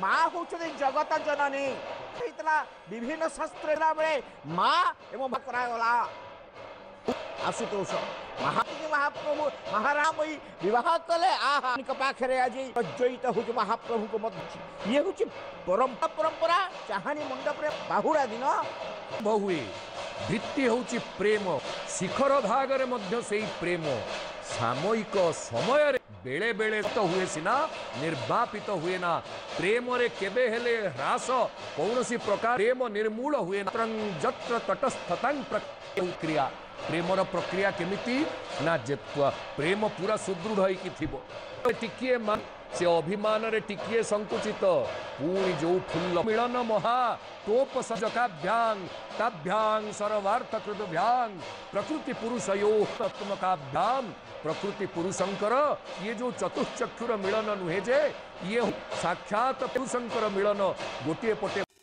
ମା ହଉଛନ୍ତି ଜଗତ ଜନନୀ ହେଇଥିଲା ବିଭିନ୍ନ ଶାସ୍ତ୍ର ହେଲା ବେଳେ ମା ଏବଂ କରାଗଲା ଆଶୁତୋଷ ମହାପ୍ରଭୁ ମହାପ୍ରଭୁ ମହାରାମ ବିବାହ କଲେ ଆହାଙ୍କ ପାଖରେ ଆଜି ପ୍ରଜ୍ଜଳିତ ହଉଛି ମହାପ୍ରଭୁଙ୍କୁ ମଧ୍ୟ ଇଏ ହଉଛି ପରମ୍ପରା ପରମ୍ପରା ଚାହାଣୀ ମଣ୍ଡପରେ ବାହୁଡ଼ା ଦିନ ହୁଏ ଭିତ୍ତି ହେଉଛି ପ୍ରେମ ଶିଖର ଭାଗରେ ମଧ୍ୟ ସେଇ ପ୍ରେମ ସାମୟିକ ସମୟରେ ಬೇಳೆ ಬೇಳೆ ಹುಯೆ ಸಿನ ನಿರ್ಬಾಪಿತ ಹುಯೆನ ಪ್ರೇಮರೆ ಕೆಬೆ ಹೆಲೆ ಹ್ರಾಸ ಕೌಣಸಿ ಪ್ರಕಾರ ಪ್ರೇಮ ನಿರ್ಮೂಲ ಹುಯೆನ ಜತ್ರ ತಟಸ್ಥತಂಗ್ ಪ್ರಕ್ರಿಯಾ ପ୍ରେମର ପ୍ରକ୍ରିୟା କେମିତି ନା ପ୍ରେମ ପୁରା ସୁଦୃଢ଼ ହେଇକି ଥିବ ଟିକିଏ ସେ ଅଭିମାନରେ ଟିକିଏ ସଙ୍କୁଚିତ ପୁଣି ଯୋଉ ଫୁଲ ମିଳନ ମହା ତୋପ ସଜକାଭ୍ୟାଂ ତାଭ୍ୟାଂ ସରବାର୍ଥ କୃତଭ୍ୟାଂ ପ୍ରକୃତି ପୁରୁଷ ୟୋ ତତ୍ମକାଭ୍ୟାଂ ପ୍ରକୃତି ପୁରୁଷଙ୍କର ଇଏ ଯୋଉ ଚତୁଃଚକ୍ଷୁର ମିଳନ ନୁହେଁ ଯେ ଇଏ ସାକ୍ଷାତ ପୁରୁଷଙ୍କର ମିଳନ ଗୋଟିଏ ପଟେ